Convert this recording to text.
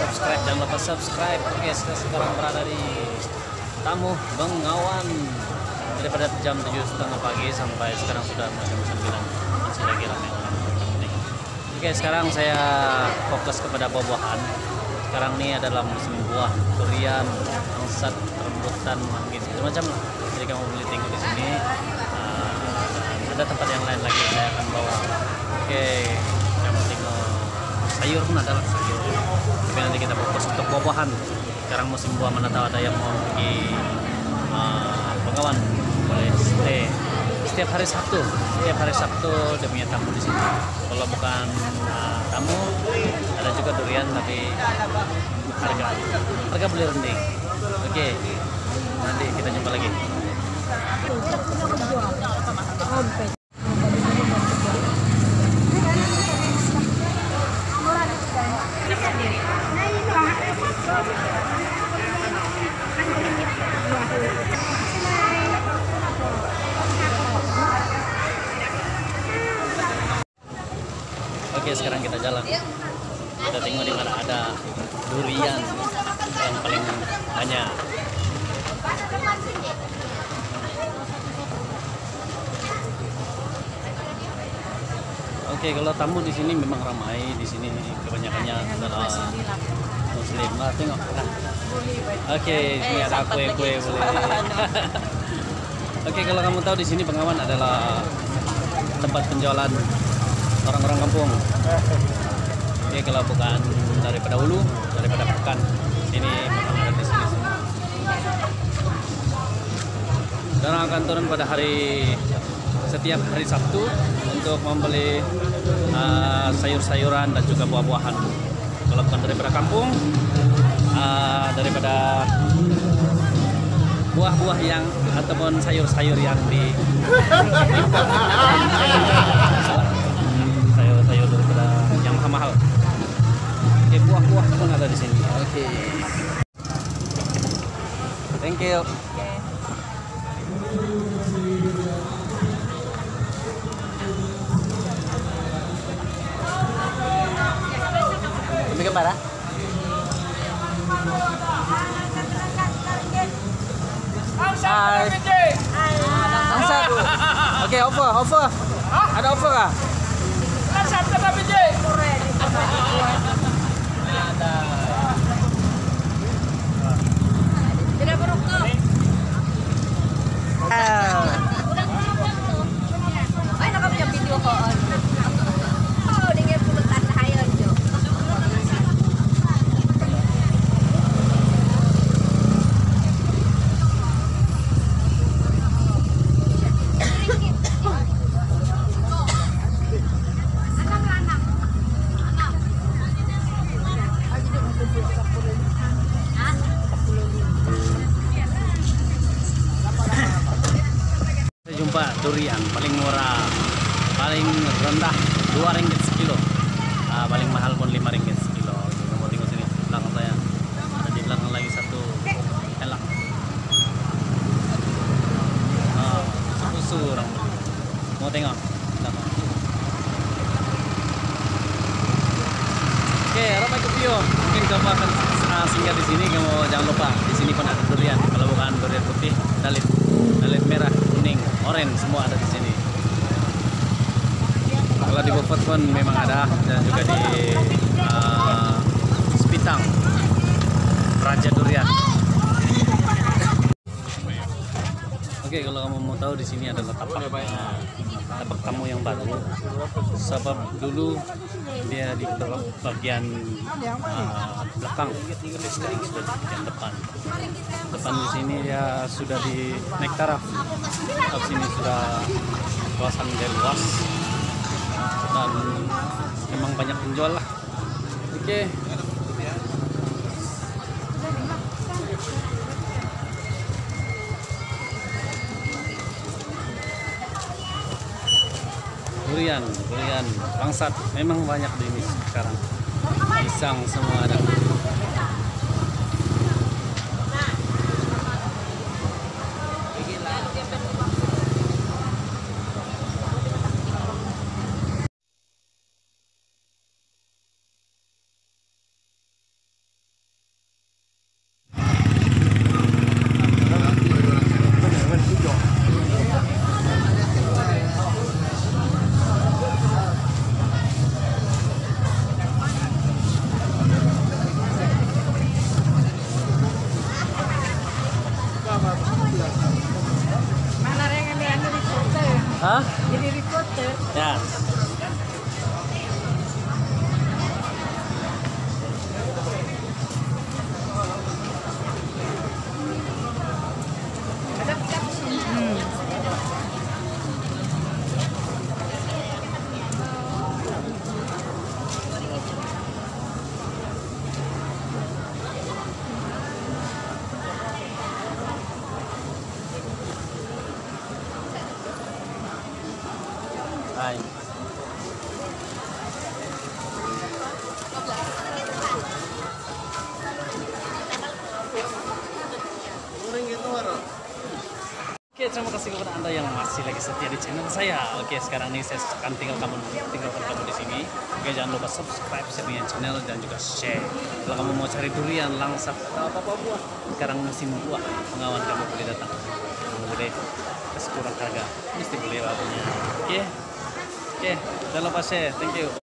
subscribe. Dan lupa subscribe. Oke saya sekarang berada di tamu Bengawan. Daripada jam tujuh setengah pagi sampai sekarang sudah jam sembilan. Masih lagi ramai. Oke sekarang saya fokus kepada buah-buahan. Sekarang ini adalah musim buah durian angsat rambutan manggis. Macam-macam lah. Jadi kamu beli tinggal di sini. Uh, ada tempat yang lain lagi saya akan bawa. Oke kamu tinggal oh, sayur pun adalah sayur tapi nanti kita fokus untuk buah-buahan sekarang musim buah mana tahu ada yang mau pergi uh, Bengawan. Boleh stay. Setiap hari Sabtu. Setiap hari Sabtu dia punya tamu di sini kalau bukan uh, tamu ada juga durian tapi harga. Harga boleh rendah oke. Okay. nanti kita jumpa lagi Oke, sekarang kita jalan. Kita tengok di mana ada durian yang paling banyak. Oke, kalau tamu di sini memang ramai. Di sini kebanyakannya adalah Muslim. Nah, tengok. Nah. Oke, ini ada kue-kue boleh. Oke, kalau kamu tahu di sini Bengawan adalah tempat penjualan orang-orang kampung. Oke, kalau bukan daripada hulu, daripada pekan, sini memang ada di sini. Dan akan turun pada hari setiap hari Sabtu untuk membeli uh, sayur-sayuran dan juga buah-buahan. Kalau bukan daripada kampung, uh, daripada buah-buah yang ataupun sayur-sayur yang di Oke, buah-buah pun ada di sini. Oke. Thank you. Ini ke mana? Hai. Angsat. Oke, offer, offer. Ada offer kah? Durian paling murah, paling rendah dua ringgit sekilo, Ah, paling mahal pun lima ringgit sekilo. Kamu tengok sini belakang saya, ada di belakang lagi satu elak. Oh, susu orang. Mau tengok? Belakang. Oke, ramai Kupio. Mungkin kamu akan uh, singgah di sini. Kamu jangan lupa di sini pun ada durian. Kalau bukan durian putih, dalit, dalit merah, oranye semua ada di sini. Kalau di Beaufort pun memang ada dan juga di uh, Spitang, Raja Durian. Oke, kalau kamu mau tahu di sini adalah tapak. Tapak tamu yang baru. Sebab dulu dia di bagian uh, belakang, sekarang sudah di bagian depan. Depan di sini ya sudah di naik taraf. Di sini sudah kawasan yang luas dan memang banyak penjual lah. Oke. Durian durian. Bangsat memang banyak di ini sekarang. Pisang semua ada Hah? Jadi reporter. Ya. Hai. Oke, terima kasih kepada Anda yang masih lagi setia di channel saya. Oke, sekarang ini saya akan tinggal kamu tinggalkan kamu di sini. Oke, jangan lupa subscribe share channel dan juga share. Kalau kamu mau cari durian, langsat atau apa-apa buah, sekarang musim buah, pengawan kamu boleh datang. Kamu boleh kasih kurang harga, mesti boleh lah punya. Oke, oke, jangan lupa share. Thank you.